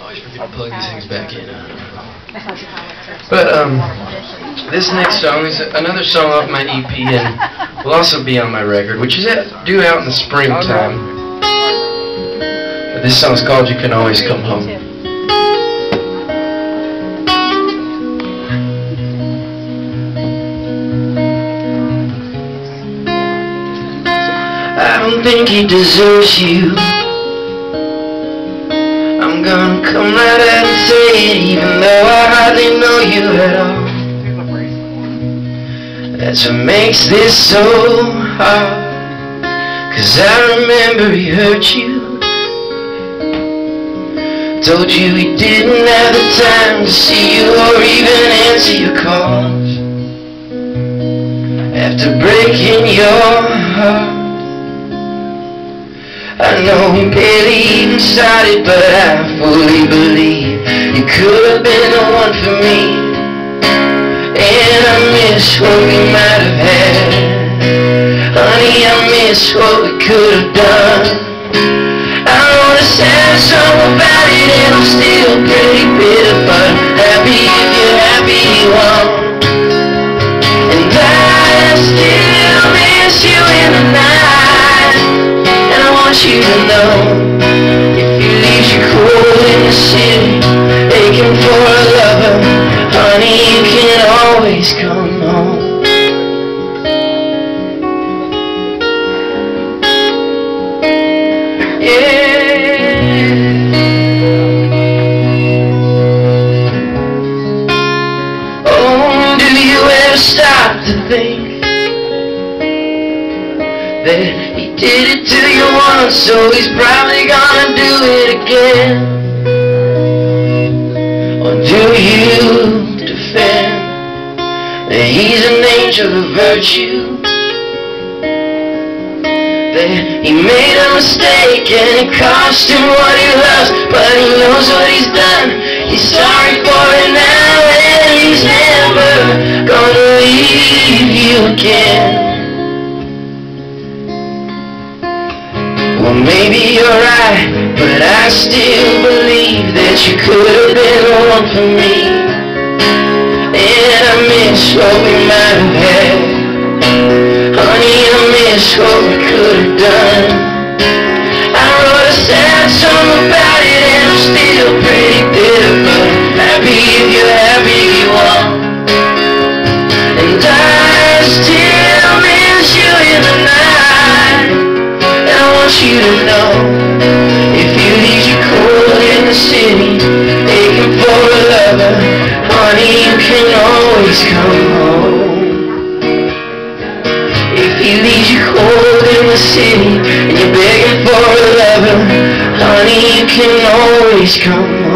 Always forget to plug these things back in. But um, this next song is another song off my EP and will also be on my record, which is due out in the springtime. But this song is called "You Can Always Come Home." Don't think he deserves you. I'm gonna come right out and say it Even though I hardly know you at all. That's what makes this so hard Cause I remember he hurt you. Told you he didn't have the time to see you Or even answer your calls. After breaking your heart I know barely even started, but I fully believe you could have been the one for me. And I miss what we might have had. Honey, I miss what we could have done. I wrote a sad song about it, and I'm still pretty bitter, but happy if you're happy you. And I still miss you you to know. If he leaves you cold in the city Aching for a lover Honey, you can always come home. Yeah. Oh, do you ever stop to think that did it to you once, so he's probably gonna do it again. Or do you defend that he's an angel of virtue? That he made a mistake and it cost him what he loves, but he knows what he's done. He's sorry for it now, and he's never gonna leave you again. Maybe you're right, but I still believe that you could have been the one for me. And I miss what we might have had. You to know. If you leave you cold in the city Aching for a lover. Honey, you can always come home. If he leaves you cold in the city And you're begging for a lover Honey, you can always come